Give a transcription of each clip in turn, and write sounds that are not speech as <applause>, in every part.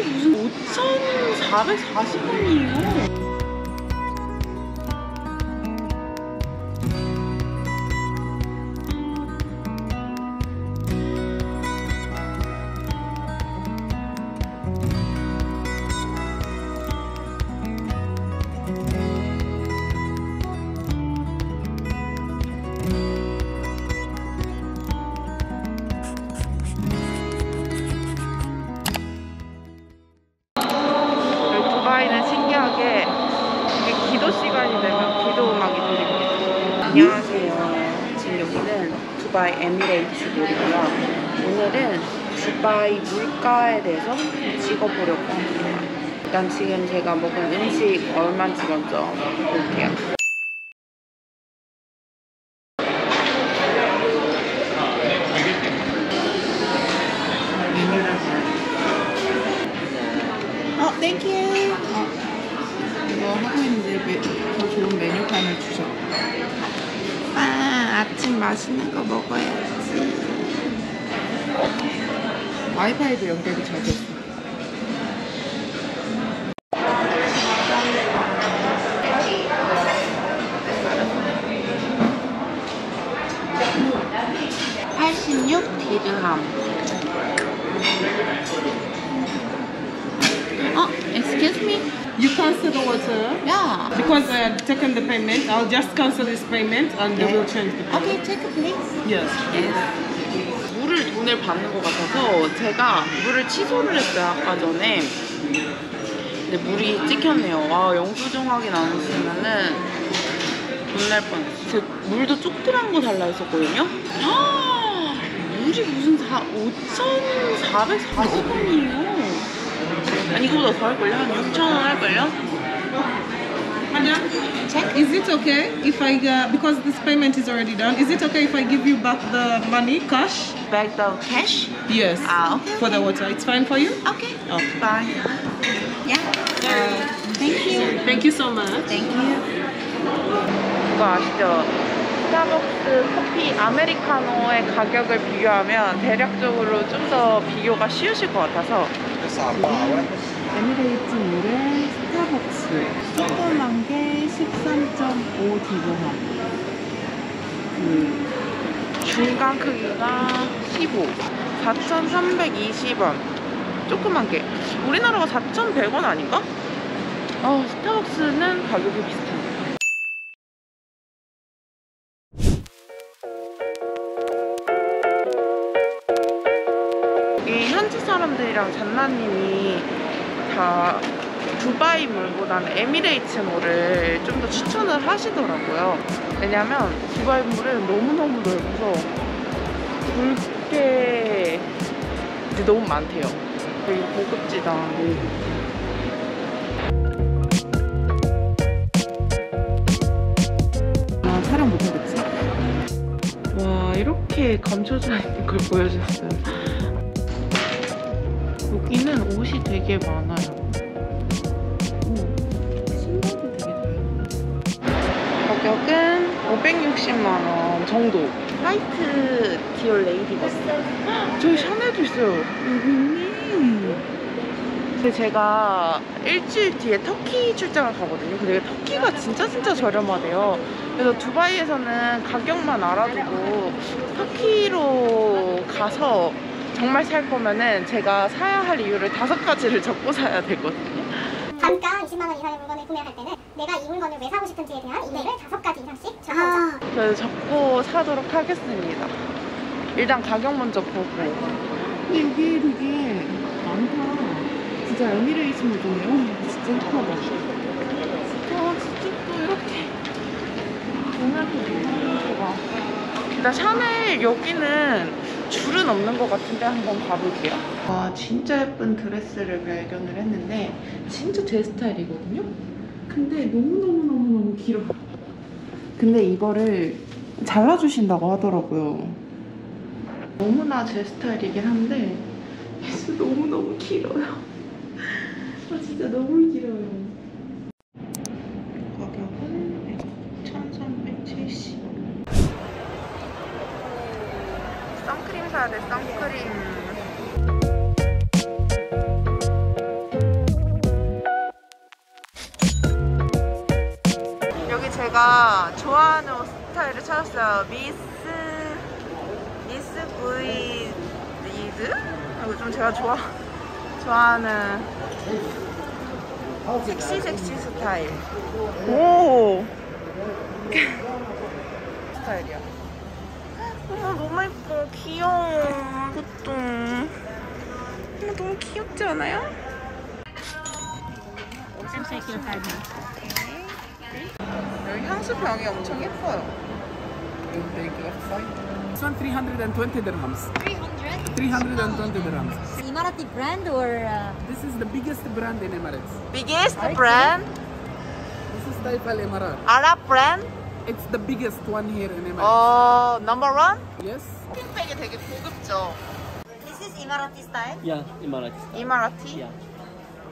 무슨 5,440원이에요. 에미레이트 몰이고요. 오늘은 두바이 물가에 대해서 찍어보려고 합니다. 일단 지금 제가 먹은 음식 얼마인지 먼저 볼게요. 연결이 잘 됐어. (86) 디르함 어, excuse me You cancel the water yeah because I had taken the payment. I'll just cancel this payment and they Okay. will change the payment. okay check please Yes. 물을 돈을 받는 것 같아서 제가 물을 취소를 했어요 아까 전에. 근데 물이 찍혔네요. 와 영수증 확인 안 했으면은 돈낼 뻔했어요 제 물도 쪽들한 거 달라 했었거든요? 아, 물이 무슨 5,440원이에요. 아니 이거보다 더 할걸요? 한 6,000원 할걸요? Madam, check is it okay if I, uh, because this payment is already done, is it okay if I give you back the money, cash? back the cash? Yes. 아 오케이 For the water. It's fine for you? 오케이 Okay. 바이 야 Uh, thank you thank you so much. 땡큐. 그거 아시죠? 스타벅스 커피 아메리카노의 가격을 비교하면 대략적으로 좀 더 비교가 쉬우실 것 같아서 에미레이트 물의 스타 벅스 조그만 게 13.5 디르함 그 중간 크기가 15 4,320원. 조그만 게. 우리나라가 4,100원 아닌가? 어, 스타벅스는 가격이 비슷합니다. 이 현지 사람들이랑 잔나님이 다 두바이 물보다는 에미레이트 물을 좀 더 추천을 하시더라고요. 왜냐면 두바이 물은 너무너무 넓어서 이제 너무 많대요. 되게 고급지다. 아, 촬영 못하겠지? 와, 이렇게 감춰져 있는 걸 보여줬어요. 여기는 옷이 되게 많아요. 가격은 560만원 정도. white 디올 레이디버스. 헉, 저기 샤넬도 있어요. 있네. 근데 제가 일주일 뒤에 터키 출장을 가거든요. 근데 터키가 진짜 진짜 저렴하대요. 그래서 두바이에서는 가격만 알아두고 터키로 가서 정말 살 거면은 제가 사야 할 이유를 다섯 가지를 적고 사야 되거든요. 단가 20만 원 이상의 물건을 구매할 때는 내가 이 물건을 왜 사고 싶은지에 대한 이유를 다섯 가지 이상씩 적어보자. 그래서 적고 사도록 하겠습니다. 일단 가격 먼저 보고. 근데 여기 되게 많다. 진짜 에미레이트 물건이에요. <laughs> 진짜 힙하다. 와, 진짜 또 이렇게. 좋아. 일단 샤넬 여기는 줄은 없는 것 같은데 한번 가볼게요. 와, 진짜 예쁜 드레스를 발견을 했는데 진짜 제 스타일이거든요? 근데 너무너무너무너무 길어. 근데 이거를 잘라주신다고 하더라고요. 너무나 제 스타일이긴 한데 진짜 너무너무 길어요. <laughs> 아 진짜 너무 길어요. 가격은 1,370. 선크림 사야 돼, 선크림. 제가 좋아하는 옷 스타일을 찾았어요. 미스 미스 브이 리드 이거 좀 제가 좋아 좋아하는 섹시 섹시 스타일. 오 스타일이야. 어, 너무 예뻐. 귀여워. 이것도. 어, 너무 귀엽지 않아요? 여기 향수 병이 엄청 예뻐요. This one 320 dirhams. 300? 320 dirhams. Emirati brand or uh, This is the biggest brand in Emirates. Biggest brand? This is Taif Al Emirat. Arab brand? It's the biggest one here in Emirates. 어, number one? Yes. 쇼핑백이 되게 고급져. this is Emirati style? Yeah, Emirates. 이마라티? Yeah.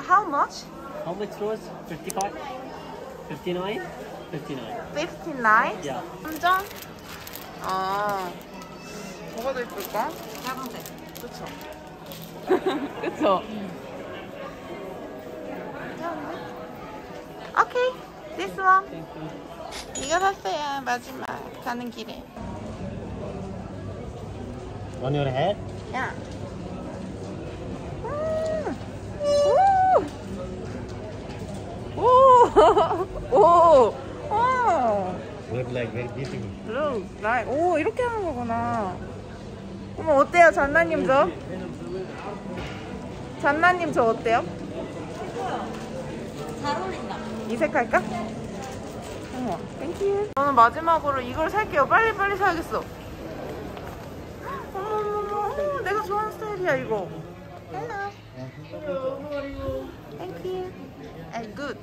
How much? How much rose? 55? 59? 59. 59? Yeah. 한정? 아, 뭐가 더 예쁠까? 빨간색. 그쵸. <laughs> 그쵸. 오케이, this one. Thank you. 이거 샀어요, 마지막. 가는 길에. On your head? 야. 오! 오! <laughs> Look like very beautiful. Look, like, 오, 이렇게 하는 거구나. 어머, 어때요, 잔나님 저? 잔나님 저 어때요? 잘 어울린다. 이 색 할까? 어머, thank you. 저는 마지막으로 이걸 살게요. 빨리빨리 사야겠어. 어머, 어머, 어머, 어머, 내가 좋아하는 스타일이야, 이거. Hello. Thank you. And good.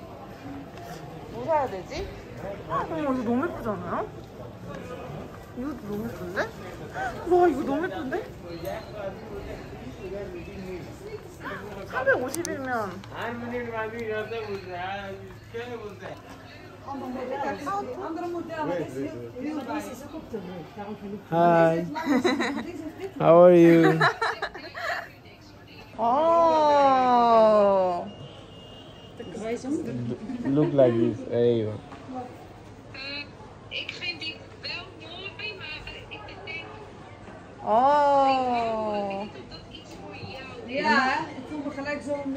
뭐 사야 되지? 어머, 이거 너무 예쁘잖아요? 이것도 너무 예쁜데? 와, 이거 너무 예쁜데? 350이면 Hi. How are you? <laughs> 어. Look like this. Hey. Ik vind die wel mooi, maar ik denk 어. is. Ja, ik voel me gelijk zo'n...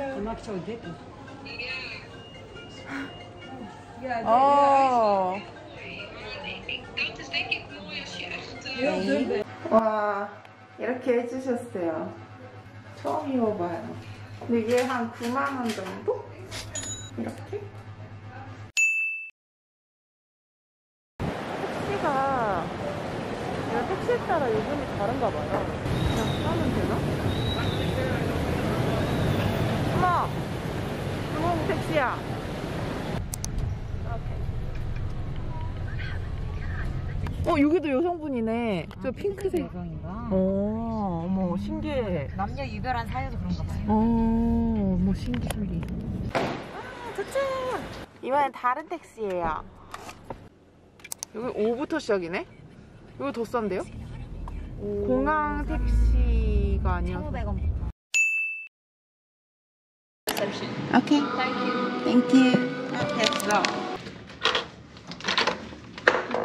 Ja. 어. Maar ik, ik, dat is denk ik mooi als je echt... eh, 와, 이렇게 해주셨어요. 처음 입어봐요. 근데 이게 한 9만원 정도? 이렇게? 따라 요금이 다른가 봐요. 그냥 타면 되나? 어머! 주몽 택시야. 어, 여기도 여성분이네. 저 핑크색. 여성인가? 어, 어머, 신기해. 남녀 유별한 사이여서 그런가 봐요. 어, 어머, 신기해. 아, 도착! 이번엔 다른 택시예요. 여기 5부터 시작이네? 이거 더 싼데요? 공항 택시가 아니어서. 1,500원. 오케이. 땡큐. 됐어.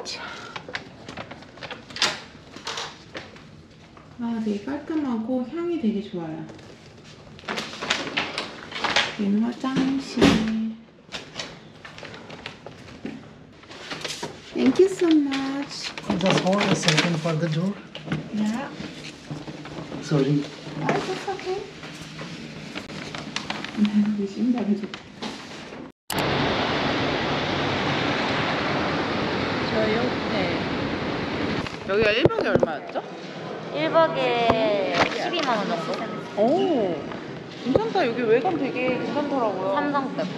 자. 아, 되게 깔끔하고 향이 되게 좋아요. 여기는 화장실. Thank you so much. Just hold a second for the door. Yeah. Sorry. 아, that's okay. 내 신발이 좋다. 저희 호텔. 여기가 1박에 얼마였죠? 1박에 12만 원 정도? 오, 괜찮다. 여기 외관 되게 괜찮더라고요. 삼성 빼고.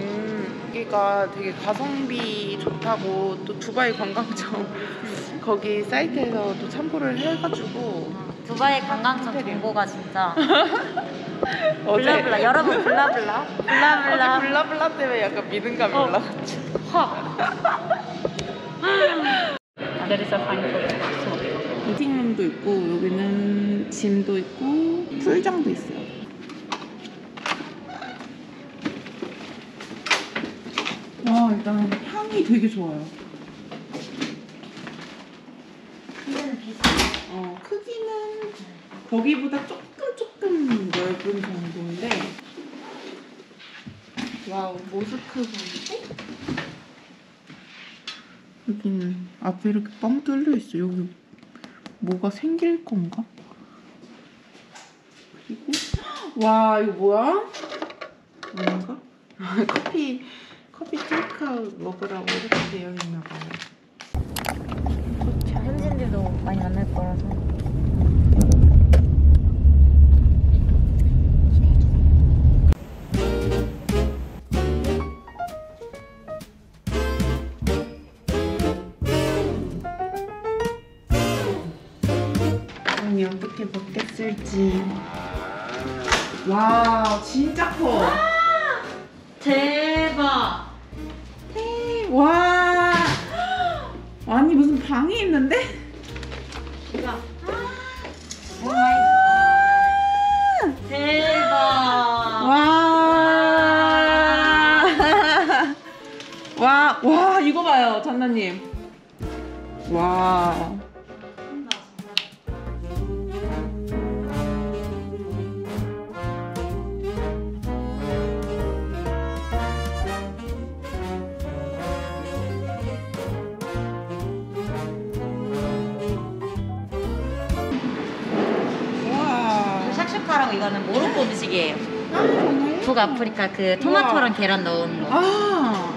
음, 여기가 되게 가성비 좋다고 또 두바이 관광청 <laughs> 거기 사이트에서 또 참고를 해가지고 두바이 관광청 호텔이요. 정보가 진짜 <laughs> 어제 블라블라 여러분 블라블라 블라블라 어제 블라블라 때문에 약간 믿음감이 어. 올라갔죠. There is a fine food. 미팅룸도 있고 여기는 짐도 있고 풀장도 있어요. 와 일단 향이 되게 좋아요. 어, 크기는 거기보다 조금 조금 넓은 정도인데 wow 모스크 view인데 여기는 앞에 이렇게 뻥 뚫려 있어 여기 뭐가 생길 건가? 그리고 와 이거 뭐야? 뭔가? <laughs> 커피 커피 테이크아웃 먹으라고 이렇게 되어 있나 봐요. 현지인들도 많이 만날 거라서. 어떻게 먹겠을지. 와 진짜 봐요, 장난님. 와. 이거는 모로코 음식이에요. 정말요? 북아프리카 그 토마토랑 계란 넣은 거. 아,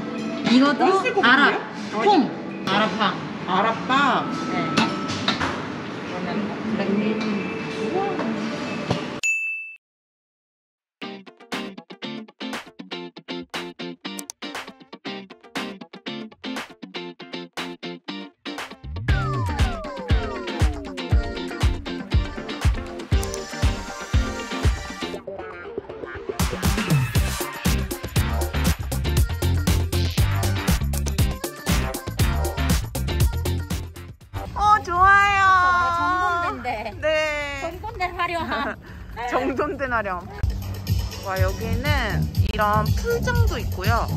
이것도 맛있을 것 아랍? 콩 아랍빵. 아랍밥. 네. 뭐 블랙 화려함. 정돈된 아령. 와, 여기는 이런 풀장도 있고요.